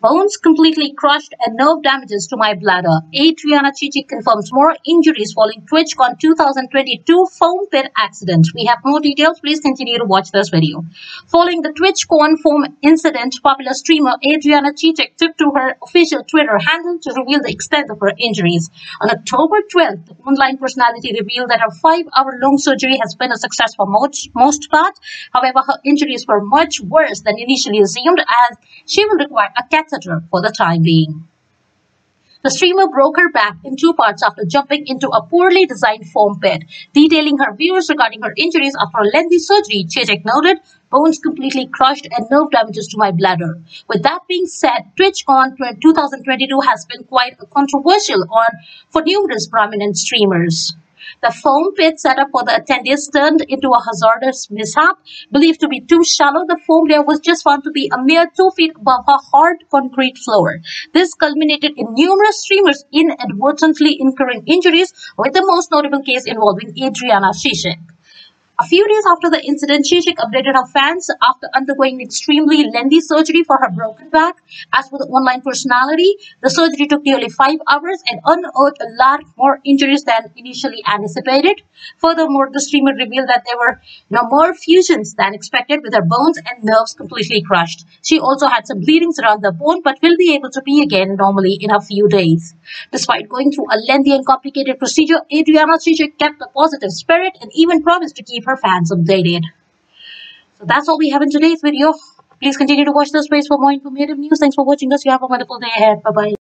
Bones completely crushed and nerve damages to my bladder. Adriana Chechik confirms more injuries following TwitchCon 2022 foam pit accident. We have more details. Please continue to watch this video. Following the TwitchCon foam incident, popular streamer Adriana Chechik took to her official Twitter handle to reveal the extent of her injuries. On October 12th, the online personality revealed that her five-hour-long surgery has been a success for most, most part. However, her injuries were much worse than initially assumed as she will require a for the time being. The streamer broke her back in two parts after jumping into a poorly designed foam pit. Detailing her views regarding her injuries after a lengthy surgery, Chechik noted, bones completely crushed and nerve damages to my bladder. With that being said, TwitchCon 2022 has been quite a controversial on for numerous prominent streamers. The foam pit set up for the attendees turned into a hazardous mishap. Believed to be too shallow, the foam layer was just found to be a mere two feet above a hard concrete floor. This culminated in numerous streamers inadvertently incurring injuries, with the most notable case involving Adriana Shishik. A few days after the incident, Shishik updated her fans after undergoing extremely lengthy surgery for her broken back. As for the online personality, the surgery took nearly five hours and unearthed a lot more injuries than initially anticipated. Furthermore, the streamer revealed that there were no more fusions than expected with her bones and nerves completely crushed. She also had some bleedings around the bone but will be able to be again normally in a few days. Despite going through a lengthy and complicated procedure, Adriana Shishik kept a positive spirit and even promised to keep her fans updated. So that's all we have in today's video. Please continue to watch this space for more informative news. Thanks for watching us. You have a wonderful day ahead. Bye-bye.